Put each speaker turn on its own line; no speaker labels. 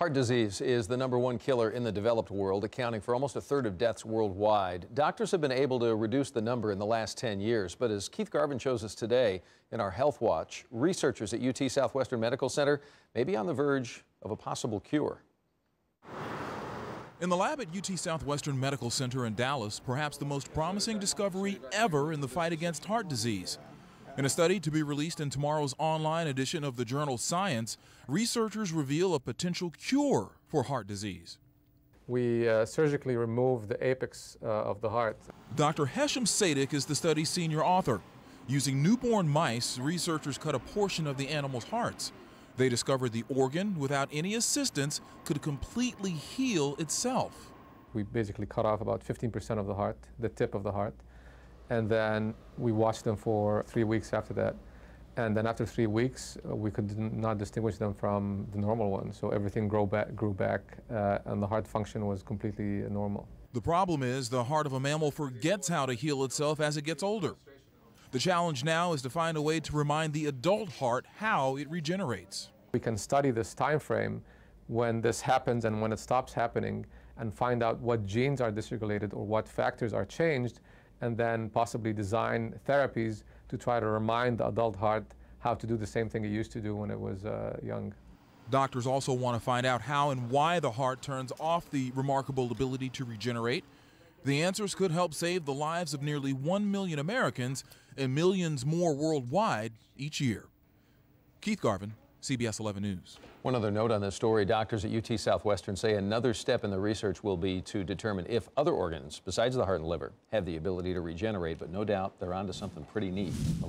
Heart disease is the number one killer in the developed world, accounting for almost a third of deaths worldwide. Doctors have been able to reduce the number in the last 10 years, but as Keith Garvin shows us today in our Health Watch, researchers at UT Southwestern Medical Center may be on the verge of a possible cure.
In the lab at UT Southwestern Medical Center in Dallas, perhaps the most promising discovery ever in the fight against heart disease. In a study to be released in tomorrow's online edition of the journal Science, researchers reveal a potential cure for heart disease.
We uh, surgically remove the apex uh, of the heart.
Dr. Hesham Sadek is the study's senior author. Using newborn mice, researchers cut a portion of the animal's hearts. They discovered the organ, without any assistance, could completely heal itself.
We basically cut off about 15% of the heart, the tip of the heart, and then we watched them for three weeks after that. And then after three weeks, uh, we could not distinguish them from the normal ones. So everything grew back, grew back uh, and the heart function was completely normal.
The problem is the heart of a mammal forgets how to heal itself as it gets older. The challenge now is to find a way to remind the adult heart how it regenerates.
We can study this time frame when this happens and when it stops happening and find out what genes are dysregulated or what factors are changed and then possibly design therapies to try to remind the adult heart how to do the same thing it used to do when it was uh, young.
Doctors also want to find out how and why the heart turns off the remarkable ability to regenerate. The answers could help save the lives of nearly 1 million Americans and millions more worldwide each year. Keith Garvin, CBS 11 News.
One other note on this story, doctors at UT Southwestern say another step in the research will be to determine if other organs besides the heart and liver have the ability to regenerate, but no doubt they're onto something pretty neat over there.